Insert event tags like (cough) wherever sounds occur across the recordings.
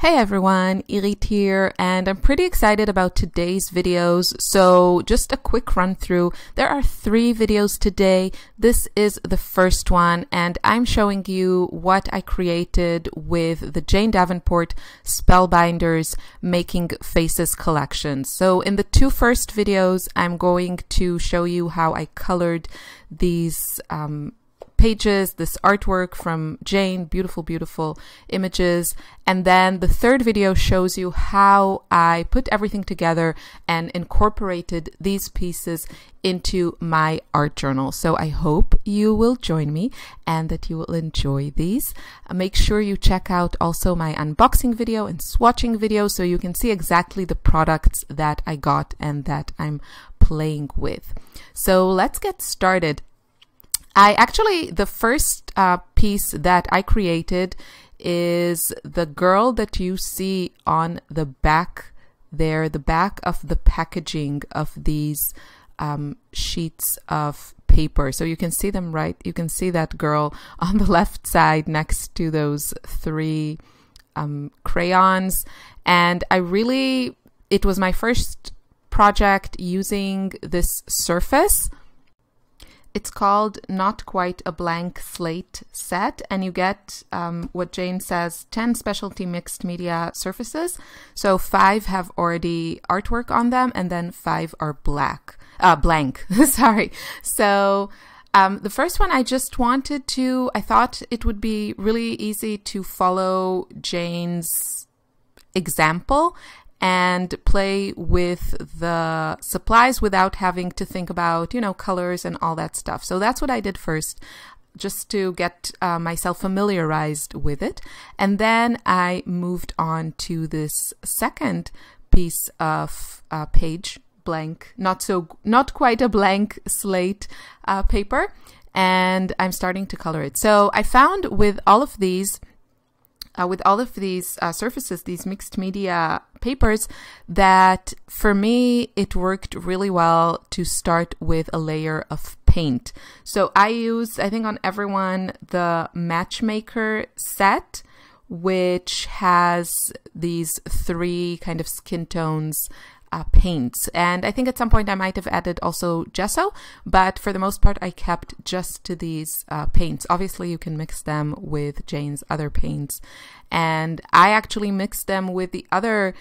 Hey everyone, Irit here, and I'm pretty excited about today's videos. So just a quick run through. There are three videos today. This is the first one, and I'm showing you what I created with the Jane Davenport Spellbinders Making Faces collection. So in the two first videos, I'm going to show you how I colored these um, pages, this artwork from Jane, beautiful, beautiful images. And then the third video shows you how I put everything together and incorporated these pieces into my art journal. So I hope you will join me and that you will enjoy these. Uh, make sure you check out also my unboxing video and swatching video so you can see exactly the products that I got and that I'm playing with. So let's get started. I actually, the first uh, piece that I created is the girl that you see on the back there, the back of the packaging of these um, sheets of paper. So you can see them right, you can see that girl (laughs) on the left side next to those three um, crayons. And I really, it was my first project using this surface it's called Not Quite a Blank Slate set, and you get um, what Jane says 10 specialty mixed media surfaces. So five have already artwork on them, and then five are black, uh, blank. (laughs) Sorry. So um, the first one I just wanted to, I thought it would be really easy to follow Jane's example and play with the supplies without having to think about, you know, colors and all that stuff. So that's what I did first just to get uh, myself familiarized with it. And then I moved on to this second piece of uh, page blank, not so, not quite a blank slate uh, paper. And I'm starting to color it. So I found with all of these, uh, with all of these uh, surfaces, these mixed media papers, that for me it worked really well to start with a layer of paint. So I used, I think on everyone, the Matchmaker set, which has these three kind of skin tones uh, paints. And I think at some point I might have added also gesso, but for the most part I kept just to these uh, paints. Obviously you can mix them with Jane's other paints. And I actually mixed them with the other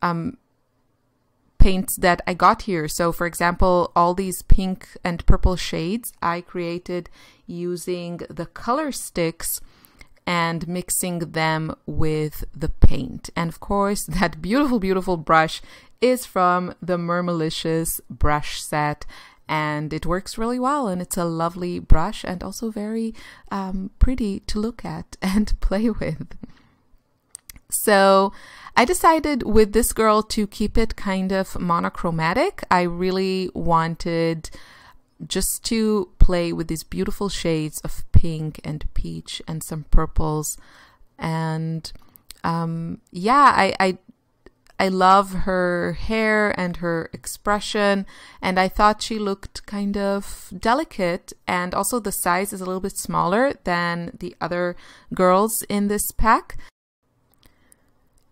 um, paints that I got here. So for example, all these pink and purple shades I created using the color sticks and mixing them with the paint. And of course, (laughs) that beautiful, beautiful brush is from the Mermalicious brush set and it works really well and it's a lovely brush and also very um, pretty to look at (laughs) and play with. So I decided with this girl to keep it kind of monochromatic. I really wanted just to play with these beautiful shades of pink and peach and some purples. And um, yeah, I, I I love her hair and her expression, and I thought she looked kind of delicate. And also, the size is a little bit smaller than the other girls in this pack.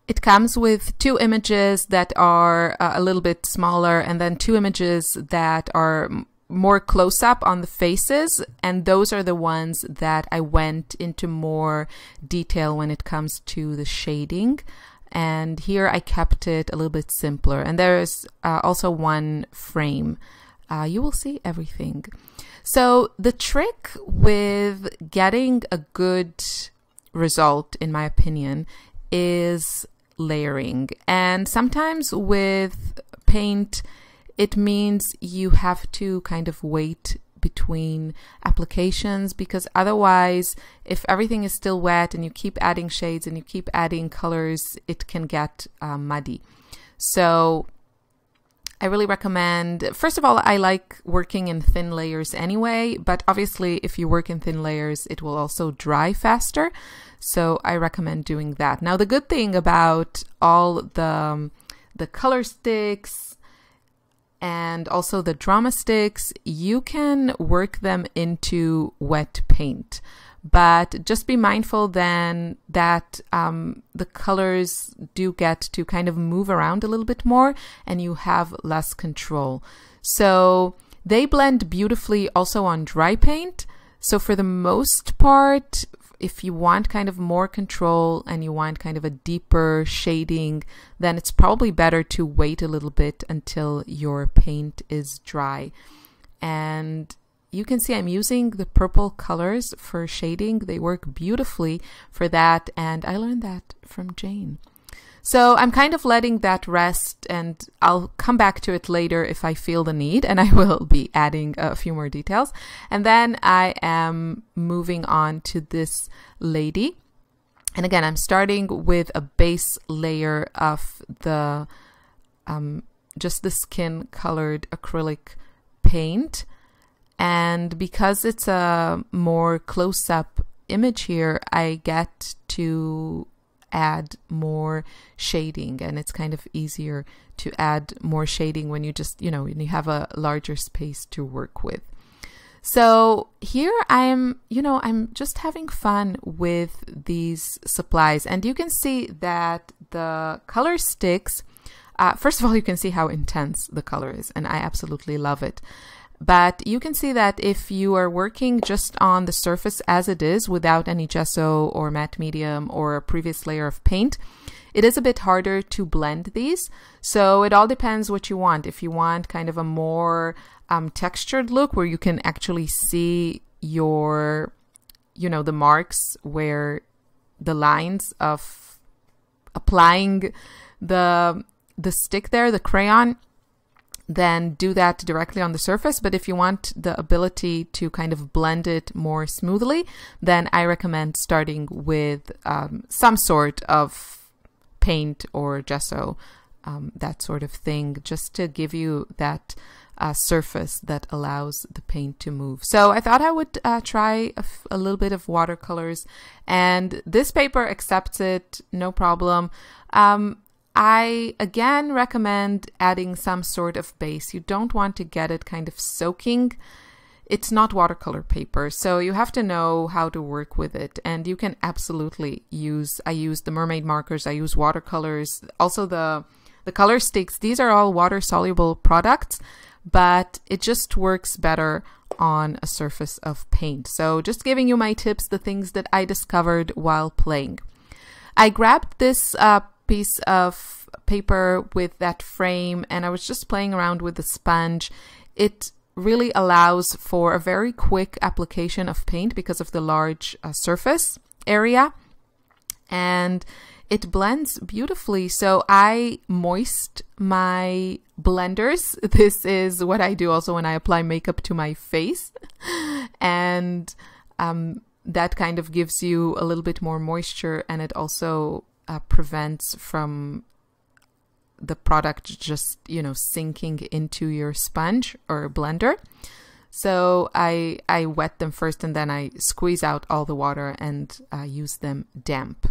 It comes with two images that are uh, a little bit smaller, and then two images that are more close up on the faces, and those are the ones that I went into more detail when it comes to the shading. And here I kept it a little bit simpler. And there's uh, also one frame. Uh, you will see everything. So the trick with getting a good result, in my opinion, is layering. And sometimes with paint, it means you have to kind of wait between applications because otherwise if everything is still wet and you keep adding shades and you keep adding colors it can get uh, muddy. So I really recommend first of all I like working in thin layers anyway but obviously if you work in thin layers it will also dry faster. So I recommend doing that. Now the good thing about all the um, the color sticks and also the drama sticks, you can work them into wet paint. but just be mindful then that um, the colors do get to kind of move around a little bit more and you have less control. So they blend beautifully also on dry paint. So for the most part, if you want kind of more control and you want kind of a deeper shading, then it's probably better to wait a little bit until your paint is dry. And you can see I'm using the purple colors for shading. They work beautifully for that. And I learned that from Jane. So I'm kind of letting that rest and I'll come back to it later if I feel the need and I (laughs) will be adding a few more details. And then I am moving on to this lady. And again, I'm starting with a base layer of the um, just the skin colored acrylic paint. And because it's a more close up image here, I get to add more shading and it's kind of easier to add more shading when you just, you know, when you have a larger space to work with. So here I'm, you know, I'm just having fun with these supplies and you can see that the color sticks, uh, first of all, you can see how intense the color is and I absolutely love it. But you can see that if you are working just on the surface as it is without any gesso or matte medium or a previous layer of paint, it is a bit harder to blend these. So it all depends what you want. If you want kind of a more um, textured look where you can actually see your, you know, the marks where the lines of applying the the stick there, the crayon, then do that directly on the surface. But if you want the ability to kind of blend it more smoothly, then I recommend starting with um, some sort of paint or gesso, um, that sort of thing, just to give you that uh, surface that allows the paint to move. So I thought I would uh, try a, little bit of watercolors, and this paper accepts it, no problem. Um, I again recommend adding some sort of base. You don't want to get it kind of soaking. It's not watercolor paper, so you have to know how to work with it. And you can absolutely use, I use the mermaid markers, I use watercolors, also the, the color sticks. These are all water soluble products, but it just works better on a surface of paint. So just giving you my tips, the things that I discovered while playing. I grabbed this uh, piece of paper with that frame and I was just playing around with the sponge. It really allows for a very quick application of paint because of the large uh, surface area and it blends beautifully. So I moist my blenders. (laughs) This is what I do also when I apply makeup to my face. (laughs) and um, that kind of gives you a little bit more moisture and it also uh, prevents from the product just you know sinking into your sponge or blender so I I wet them first and then I squeeze out all the water and uh, use them damp.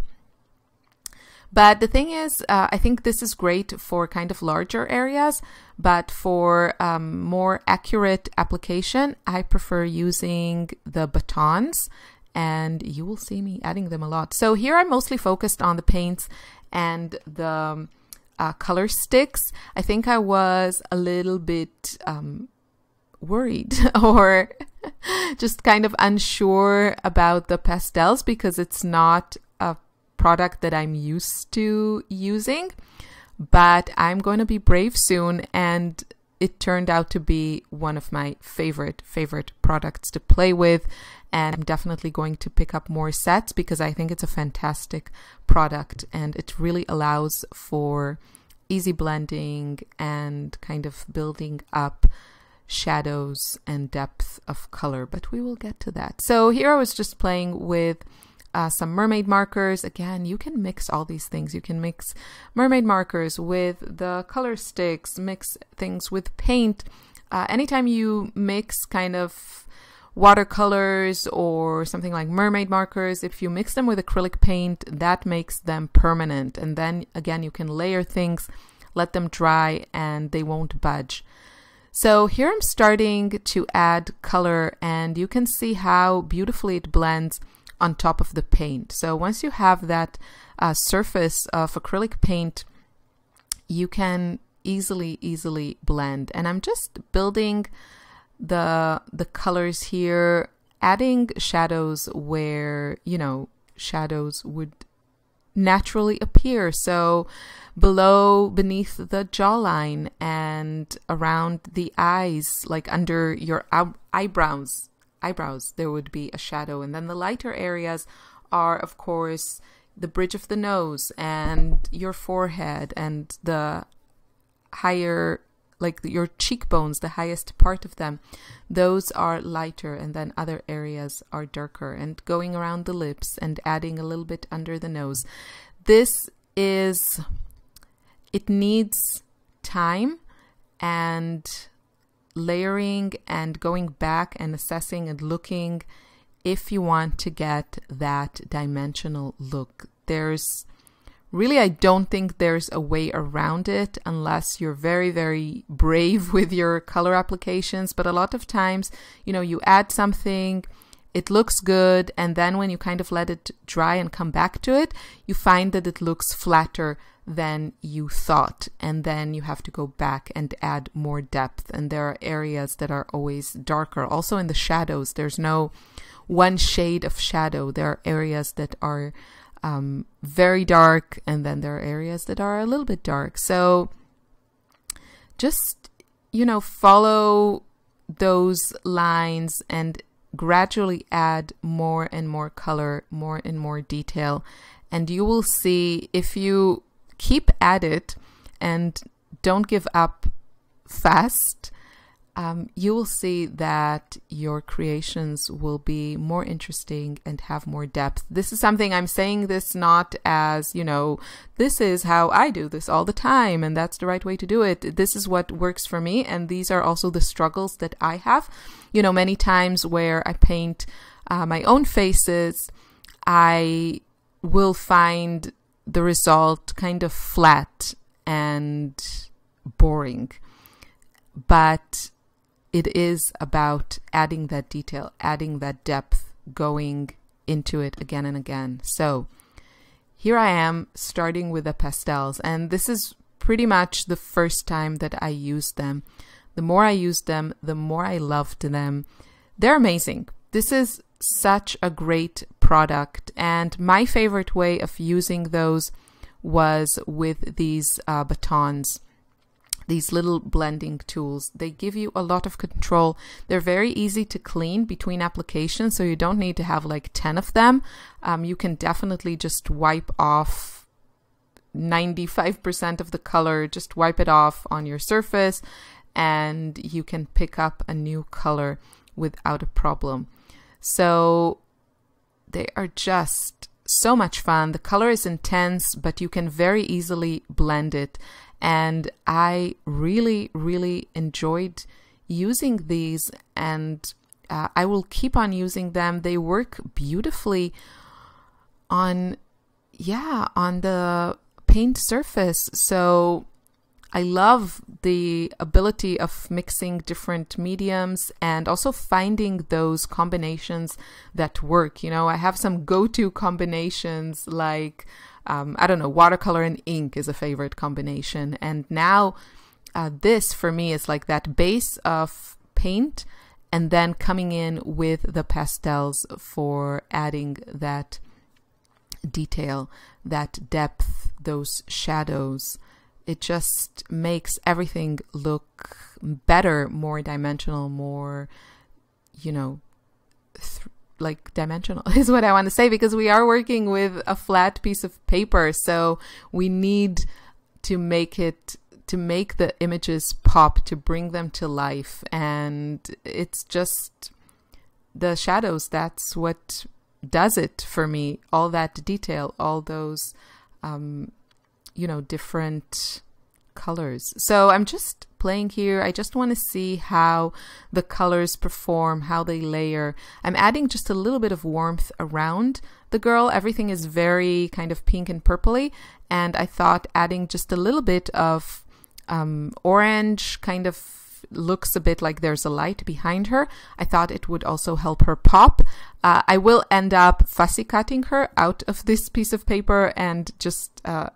But the thing is, uh, I think this is great for kind of larger areas, but for um, more accurate application, I prefer using the batons and you will see me adding them a lot. So here I'm mostly focused on the paints and the uh, color sticks. I think I was a little bit um, worried (laughs) or (laughs) just kind of unsure about the pastels because it's not a product that I'm used to using. But I'm going to be brave soon and it turned out to be one of my favorite favorite products to play with and I'm definitely going to pick up more sets because I think it's a fantastic product and it really allows for easy blending and kind of building up shadows and depth of color, but we will get to that. So here I was just playing with uh, some mermaid markers. Again, you can mix all these things. You can mix mermaid markers with the color sticks, mix things with paint. Uh, anytime you mix kind of watercolors or something like mermaid markers, if you mix them with acrylic paint, that makes them permanent. And then again, you can layer things, let them dry, and they won't budge. So here I'm starting to add color and you can see how beautifully it blends on top of the paint. So once you have that uh, surface of acrylic paint, you can easily, easily blend. And I'm just building the the colors here, adding shadows where, you know, shadows would naturally appear. So below, beneath the jawline and around the eyes, like under your eyebrows, eyebrows, there would be a shadow. And then the lighter areas are, of course, the bridge of the nose and your forehead and the higher like your cheekbones, the highest part of them, those are lighter, and then other areas are darker. And going around the lips and adding a little bit under the nose. This is, it needs time and layering and going back and assessing and looking if you want to get that dimensional look. There's really, I don't think there's a way around it unless you're very, very brave (laughs) with your color applications. But a lot of times, you know, you add something, it looks good, and then when you kind of let it dry and come back to it, you find that it looks flatter than you thought. And then you have to go back and add more depth. And there are areas that are always darker. Also in the shadows, there's no one shade of shadow. There are areas that are um, very dark, and then there are areas that are a little bit dark. So just, you know, follow those lines and gradually add more and more color, more and more detail. And you will see if you keep at it and don't give up fast, um, you will see that your creations will be more interesting and have more depth. This is something I'm saying this not as, you know, this is how I do this all the time and that's the right way to do it. This is what works for me. And these are also the struggles that I have. You know, many times where I paint uh, my own faces, I will find the result kind of flat and boring. But it is about adding that detail, adding that depth, going into it again and again. So here I am starting with the pastels, and this is pretty much the first time that I used them. The more I used them, the more I loved them. They're amazing. This is such a great product, and my favorite way of using those was with these uh, batons these little blending tools. They give you a lot of control. They're very easy to clean between applications, so you don't need to have like 10 of them. Um, you can definitely just wipe off 95% of the color, just wipe it off on your surface, and you can pick up a new color without a problem. So they are just so much fun. The color is intense, but you can very easily blend it and I really, really enjoyed using these, and uh, I will keep on using them. They work beautifully on, yeah, on the paint surface. So I love the ability of mixing different mediums and also finding those combinations that work. You know, I have some go to combinations like um, I don't know, watercolor and ink is a favorite combination. And now uh, this for me is like that base of paint and then coming in with the pastels for adding that detail, that depth, those shadows. It just makes everything look better, more dimensional, more, you know, like dimensional (laughs) is what I want to say because we are working with a flat piece of paper so we need to make it to make the images pop to bring them to life and it's just the shadows that's what does it for me all that detail all those um you know different colors so i'm just playing here. I just want to see how the colors perform, how they layer. I'm adding just a little bit of warmth around the girl. Everything is very kind of pink and purpley. And I thought adding just a little bit of um, orange kind of looks a bit like there's a light behind her, I thought it would also help her pop. Uh, I will end up fussy cutting her out of this piece of paper and just uh,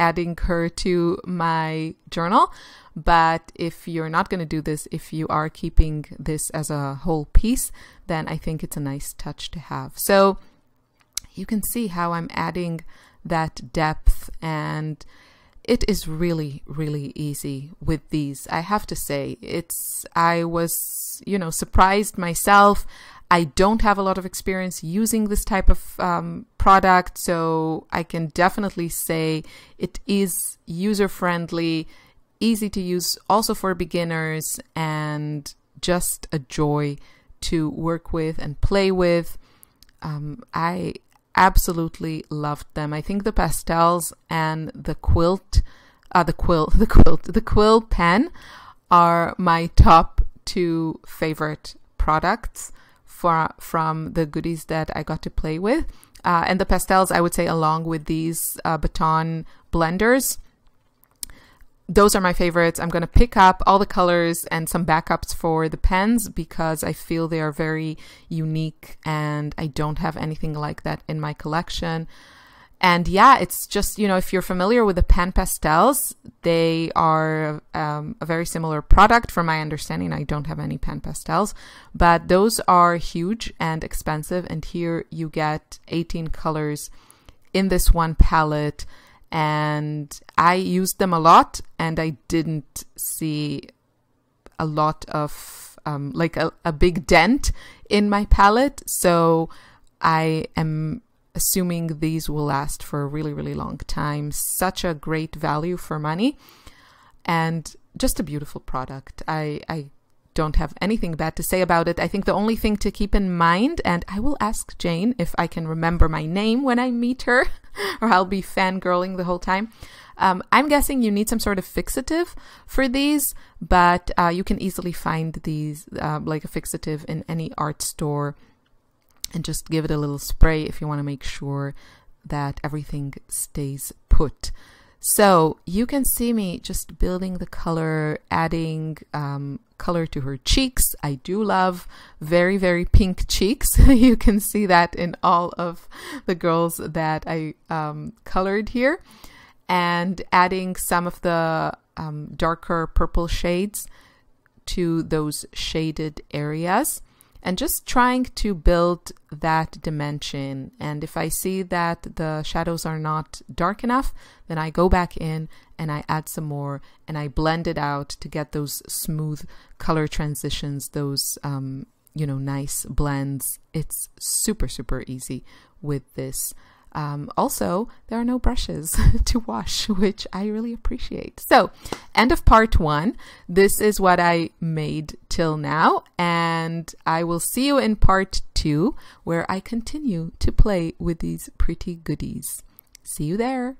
adding her to my journal. But if you're not going to do this, if you are keeping this as a whole piece, then I think it's a nice touch to have. So you can see how I'm adding that depth and it is really really easy with these i have to say it's i was you know surprised myself i don't have a lot of experience using this type of um, product so i can definitely say it is user friendly easy to use also for beginners and just a joy to work with and play with um, i absolutely loved them. I think the pastels and the quilt, uh, the quilt, (laughs) the quilt, the quill pen are my top two favorite products for, from the goodies that I got to play with. Uh, and the pastels, I would say, along with these uh, baton blenders, those are my favorites. I'm going to pick up all the colors and some backups for the pens because I feel they are very unique and I don't have anything like that in my collection. And yeah, it's just, you know, if you're familiar with the Pan Pastels, they are um, a very similar product. From my understanding, I don't have any Pan Pastels, but those are huge and expensive. And here you get 18 colors in this one palette and I used them a lot and I didn't see a lot of um, like a, a big dent in my palette. So I am assuming these will last for a really, really long time. Such a great value for money and just a beautiful product. I, I don't have anything bad to say about it. I think the only thing to keep in mind, and I will ask Jane if I can remember my name when I meet her, (laughs) or I'll be fangirling the whole time. Um, I'm guessing you need some sort of fixative for these, but uh, you can easily find these, uh, like a fixative, in any art store and just give it a little spray if you want to make sure that everything stays put. So you can see me just building the color, adding um, color to her cheeks. I do love very, very pink (laughs) cheeks. (laughs) you can see that in all of the girls that I um, colored here. And adding some of the um, darker purple shades to those shaded areas and just trying to build that dimension. And if I see that the shadows are not dark enough, then I go back in and I add some more and I blend it out to get those smooth color transitions, those, um, you know, nice blends. It's super, super easy with this. Um, also, there are no brushes (laughs) to wash, which I really appreciate. So, end of part one. This is what I made till now, and I will see you in part two, where I continue to play with these pretty goodies. See you there.